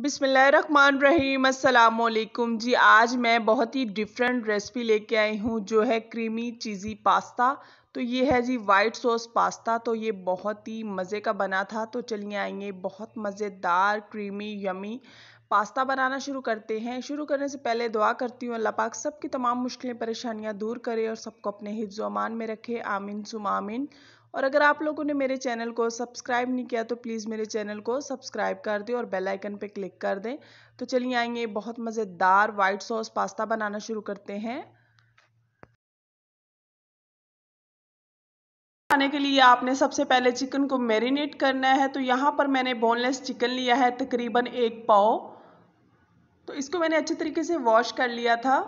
बिसमीम अल्लाम जी, आज मैं बहुत ही डिफरेंट रेसिपी लेके आई हूँ, जो है क्रीमी चीज़ी पास्ता तो ये है जी वाइट सॉस पास्ता तो ये बहुत ही मज़े का बना था। तो चलिए आएँगे, बहुत मज़ेदार क्रीमी यमी पास्ता बनाना शुरू करते हैं। शुरू करने से पहले दुआ करती हूँ, अल्लाह पाक सबकी तमाम मुश्किलें, परेशानियाँ दूर करे और सबको अपने हिफ्ज़ अमान में रखे। आमीन सुम और अगर आप लोगों ने मेरे चैनल को सब्सक्राइब नहीं किया तो प्लीज़ मेरे चैनल को सब्सक्राइब कर दें और बेल आइकन पे क्लिक कर दें। तो चलिए आएँगे, बहुत मज़ेदार वाइट सॉस पास्ता बनाना शुरू करते हैं। खाने के लिए आपने सबसे पहले चिकन को मैरिनेट करना है। तो यहाँ पर मैंने बोनलेस चिकन लिया है, तकरीबन एक पाव। तो इसको मैंने अच्छे तरीके से वॉश कर लिया था।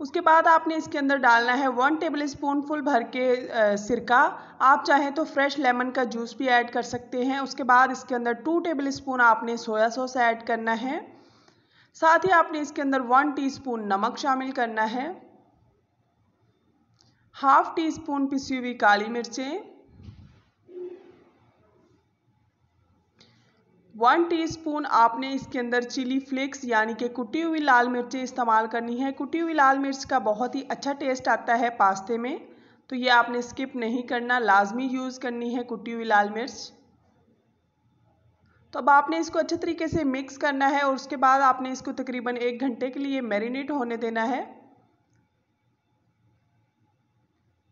उसके बाद आपने इसके अंदर डालना है वन टेबल स्पून फुल भर के सिरका। आप चाहें तो फ्रेश लेमन का जूस भी ऐड कर सकते हैं। उसके बाद इसके अंदर टू टेबल स्पून आपने सोया सॉस ऐड करना है। साथ ही आपने इसके अंदर वन टीस्पून नमक शामिल करना है। हाफ़ टी स्पून पिसी हुई काली मिर्चें। वन टीस्पून आपने इसके अंदर चिली फ्लेक्स, यानी कि कुटी हुई लाल मिर्चें इस्तेमाल करनी है। कुटी हुई लाल मिर्च का बहुत ही अच्छा टेस्ट आता है पास्ते में तो ये आपने स्किप नहीं करना, लाजमी यूज़ करनी है कुटी हुई लाल मिर्च। तो अब आपने इसको अच्छे तरीके से मिक्स करना है, और उसके बाद आपने इसको तकरीबन एक घंटे के लिए मैरिनेट होने देना है।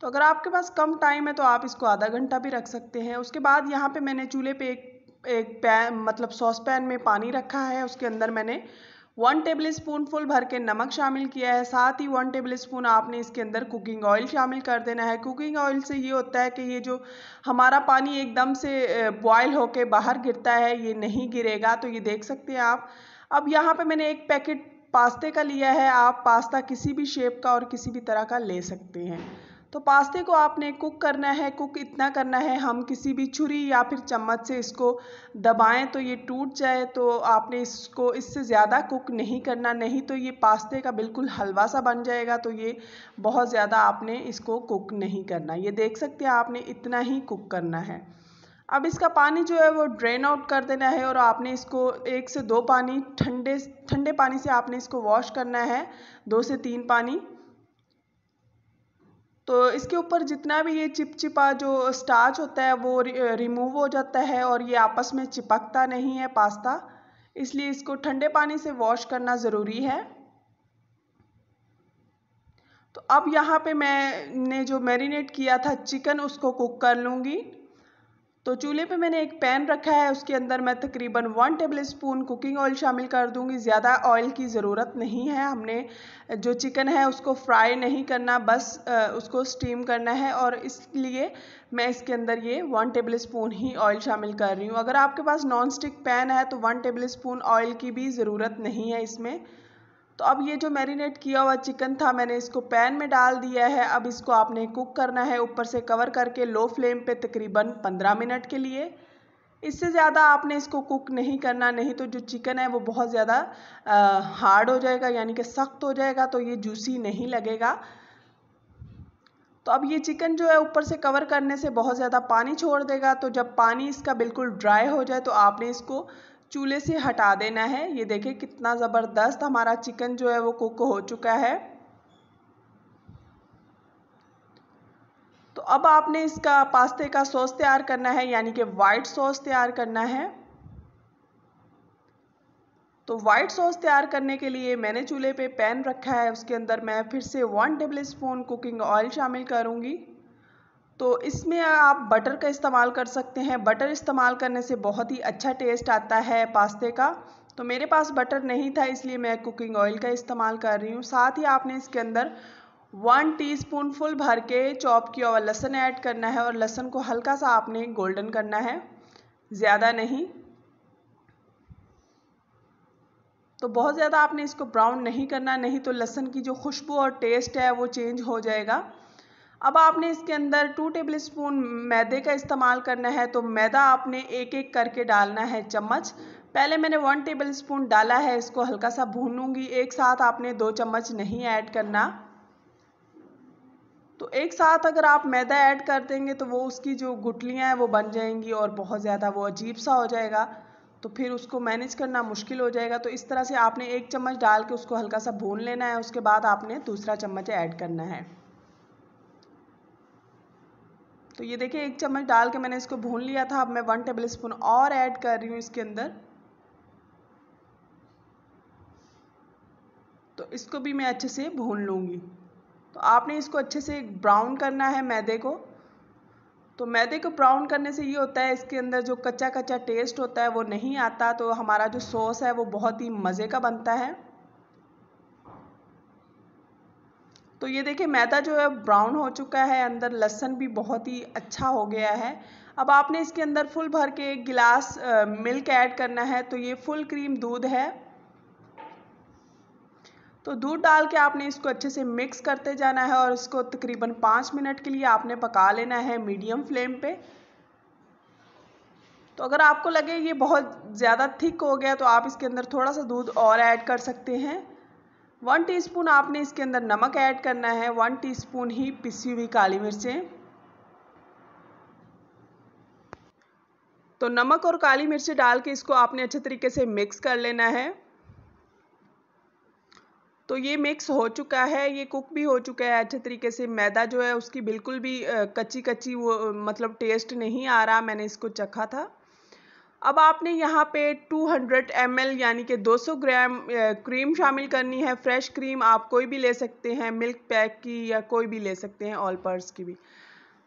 तो अगर आपके पास कम टाइम है तो आप इसको आधा घंटा भी रख सकते हैं। उसके बाद यहाँ पे मैंने चूल्हे पे एक एक पैन मतलब सॉस पैन में पानी रखा है, उसके अंदर मैंने वन टेबल स्पून फुल भर के नमक शामिल किया है। साथ ही वन टेबल स्पून आपने इसके अंदर कुकिंग ऑयल शामिल कर देना है। कुकिंग ऑयल से ये होता है कि ये जो हमारा पानी एकदम से बॉयल होके बाहर गिरता है, ये नहीं गिरेगा तो ये देख सकते हैं आप। अब यहाँ पे मैंने एक पैकेट पास्ते का लिया है, आप पास्ता किसी भी शेप का और किसी भी तरह का ले सकते हैं। तो पास्ते को आपने कुक करना है, कुक इतना करना है, हम किसी भी छुरी या फिर चम्मच से इसको दबाएँ तो ये टूट जाए तो आपने इसको, इससे ज़्यादा कुक नहीं करना, नहीं तो ये पास्ते का बिल्कुल हलवा सा बन जाएगा तो ये बहुत ज़्यादा आपने इसको कुक नहीं करना। ये देख सकते हैं आपने इतना ही कुक करना है। अब इसका पानी जो है वो ड्रेन आउट कर देना है और आपने इसको एक से दो पानी ठंडे ठंडे पानी से आपने इसको वॉश करना है, दो से तीन पानी तो इसके ऊपर जितना भी ये चिपचिपा जो स्टार्च होता है, वो रिमूव हो जाता है और ये आपस में चिपकता नहीं है पास्ता। इसलिए इसको ठंडे पानी से वॉश करना ज़रूरी है। तो अब यहाँ पे मैंने जो मैरिनेट किया था चिकन उसको कुक कर लूँगी। तो चूल्हे पे मैंने एक पैन रखा है, उसके अंदर मैं तकरीबन one tablespoon cooking oil शामिल कर दूँगी। ज़्यादा ऑयल की ज़रूरत नहीं है। हमने जो चिकन है, उसको फ्राई नहीं करना, बस उसको स्टीम करना है और इसलिए मैं इसके अंदर ये वन टेबल स्पून ही ऑयल शामिल कर रही हूँ। अगर आपके पास नॉन स्टिक पैन है तो वन टेबल स्पून ऑयल की भी ज़रूरत नहीं है इसमें। तो अब ये जो मैरिनेट किया हुआ चिकन था, मैंने इसको पैन में डाल दिया है। अब इसको आपने कुक करना है ऊपर से कवर करके लो फ्लेम पे तकरीबन पंद्रह मिनट के लिए। इससे ज़्यादा आपने इसको कुक नहीं करना, नहीं तो जो चिकन है वो बहुत ज़्यादा हार्ड हो जाएगा, यानी कि सख्त हो जाएगा तो ये जूसी नहीं लगेगा। तो अब ये चिकन जो है ऊपर से कवर करने से बहुत ज़्यादा पानी छोड़ देगा। तो जब पानी इसका बिल्कुल ड्राई हो जाए तो आपने इसको चूल्हे से हटा देना है। ये देखिए कितना ज़बरदस्त हमारा चिकन जो है वो कुक हो चुका है। तो अब आपने इसका पास्ते का सॉस तैयार करना है, यानी कि वाइट सॉस तैयार करना है। तो वाइट सॉस तैयार करने के लिए मैंने चूल्हे पे पैन रखा है, उसके अंदर मैं फिर से one tablespoon cooking oil शामिल करूँगी। तो इसमें आप बटर का इस्तेमाल कर सकते हैं। बटर इस्तेमाल करने से बहुत ही अच्छा टेस्ट आता है पास्ते का। तो मेरे पास बटर नहीं था, इसलिए मैं कुकिंग ऑयल का इस्तेमाल कर रही हूँ। साथ ही आपने इसके अंदर वन टीस्पून फुल भर के चॉप किया हुआ लहसन ऐड करना है और लहसन को हल्का सा आपने गोल्डन करना है। ज़्यादा नहीं। तो बहुत ज़्यादा आपने इसको ब्राउन नहीं करना, नहीं तो लहसन की जो खुशबू और टेस्ट है वो चेंज हो जाएगा। अब आपने इसके अंदर टू टेबल स्पून मैदे का इस्तेमाल करना है तो मैदा आपने एक एक करके डालना है चम्मच। पहले मैंने वन टेबल स्पून डाला है, इसको हल्का सा भूनूँगी एक साथ आपने दो चम्मच नहीं ऐड करना। तो एक साथ अगर आप मैदा ऐड कर देंगे तो वो उसकी जो गुटलियाँ हैं, वो बन जाएँगी और बहुत ज़्यादा वो अजीब सा हो जाएगा। तो फिर उसको मैनेज करना मुश्किल हो जाएगा। तो इस तरह से आपने एक चम्मच डाल के उसको हल्का सा भून लेना है, उसके बाद आपने दूसरा चम्मच ऐड करना है। तो ये देखिए, एक चम्मच डाल के मैंने इसको भून लिया था। अब मैं वन टेबल स्पून और ऐड कर रही हूँ इसके अंदर। तो इसको भी मैं अच्छे से भून लूँगी। तो आपने इसको अच्छे से ब्राउन करना है मैदे को। तो मैदे को ब्राउन करने से ये होता है, इसके अंदर जो कच्चा कच्चा टेस्ट होता है वो नहीं आता। तो हमारा जो सॉस है वो बहुत ही मज़े का बनता है। तो ये देखिए, मैदा जो है, ब्राउन हो चुका है, अंदर लहसन भी बहुत ही अच्छा हो गया है। अब आपने इसके अंदर फुल भर के एक गिलास मिल्क ऐड करना है तो ये फुल क्रीम दूध है। तो दूध डाल के आपने इसको अच्छे से मिक्स करते जाना है और इसको तकरीबन पाँच मिनट के लिए आपने पका लेना है मीडियम फ्लेम पे। तो अगर आपको लगे ये बहुत ज़्यादा थिक हो गया तो आप इसके अंदर थोड़ा सा दूध और ऐड कर सकते हैं। वन टीस्पून आपने इसके अंदर नमक ऐड करना है। वन टीस्पून ही पिसी हुई काली मिर्चें। तो नमक और काली मिर्ची डाल के इसको आपने अच्छे तरीके से मिक्स कर लेना है। तो ये मिक्स हो चुका है। ये कुक भी हो चुका है अच्छे तरीके से। मैदा जो है उसकी बिल्कुल भी कच्ची कच्ची वो मतलब टेस्ट नहीं आ रहा। मैंने इसको चखा था। अब आपने यहाँ पे 200 हंड्रेड यानी कि 200 ग्राम क्रीम शामिल करनी है। फ्रेश क्रीम आप कोई भी ले सकते हैं मिल्क पैक की या कोई भी ले सकते हैं ऑल पर्स की भी।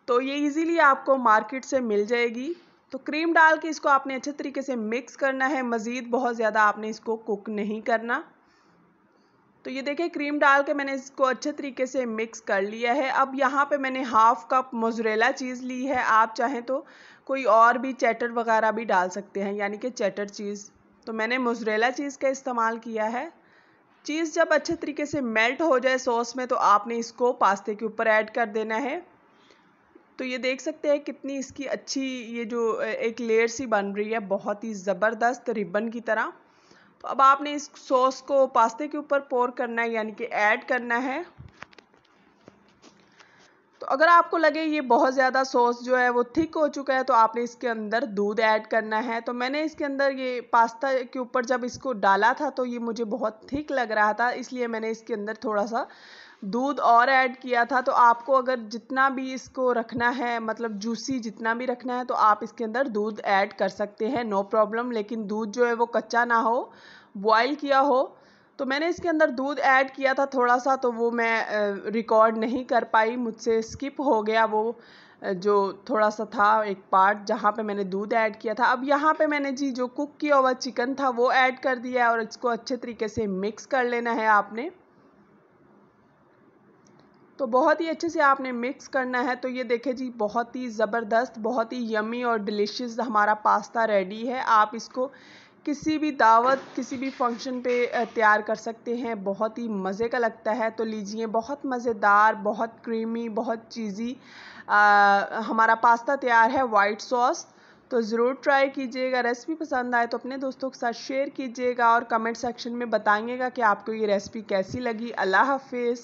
तो ये इजीली आपको मार्केट से मिल जाएगी। तो क्रीम डाल के इसको आपने अच्छे तरीके से मिक्स करना है। मज़ीद बहुत ज़्यादा आपने इसको कुक नहीं करना। तो ये देखिए क्रीम डाल के मैंने इसको अच्छे तरीके से मिक्स कर लिया है। अब यहाँ पे मैंने हाफ़ कप मोजरेला चीज़ ली है। आप चाहें तो कोई और भी चैटर वगैरह भी डाल सकते हैं, यानी कि चैटर चीज़ तो मैंने मोजरेला चीज़ का इस्तेमाल किया है। चीज़ जब अच्छे तरीके से मेल्ट हो जाए सॉस में तो आपने इसको पास्ते के ऊपर ऐड कर देना है। तो ये देख सकते हैं कितनी इसकी अच्छी ये जो एक लेयर सी बन रही है, बहुत ही ज़बरदस्त रिबन की तरह। तो अब आपने इस सॉस को पास्ते के ऊपर पोर करना है, यानी कि ऐड करना है। तो अगर आपको लगे ये बहुत ज़्यादा सॉस जो है वो थिक हो चुका है तो आपने इसके अंदर दूध ऐड करना है। तो मैंने इसके अंदर ये पास्ता के ऊपर जब इसको डाला था तो ये मुझे बहुत थिक लग रहा था, इसलिए मैंने इसके अंदर थोड़ा सा दूध और ऐड किया था तो आपको अगर जितना भी इसको रखना है मतलब जूसी जितना भी रखना है तो आप इसके अंदर दूध ऐड कर सकते हैं, नो प्रॉब्लम। लेकिन दूध जो है वो कच्चा ना हो, बॉयल किया हो तो मैंने इसके अंदर दूध ऐड किया था थोड़ा सा तो वो मैं रिकॉर्ड नहीं कर पाई, मुझसे स्किप हो गया वो जो थोड़ा सा था एक पार्ट जहाँ पे मैंने दूध ऐड किया था। अब यहाँ पे मैंने जी जो कुक किया हुआ चिकन था, वो ऐड कर दिया है और इसको अच्छे तरीके से मिक्स कर लेना है आपने। तो बहुत ही अच्छे से आपने मिक्स करना है। तो ये देखे जी, बहुत ही ज़बरदस्त, बहुत ही यमी और डिलीशियस हमारा पास्ता रेडी है। आप इसको किसी भी दावत, किसी भी फ़ंक्शन पे तैयार कर सकते हैं। बहुत ही मज़े का लगता है। तो लीजिए, बहुत मज़ेदार, बहुत क्रीमी बहुत चीज़ी हमारा पास्ता तैयार है वाइट सॉस तो ज़रूर ट्राई कीजिएगा। रेसिपी पसंद आए तो अपने दोस्तों के साथ शेयर कीजिएगा और कमेंट सेक्शन में बताइएगा कि आपको ये रेसिपी कैसी लगी। अल्लाह हाफिज़।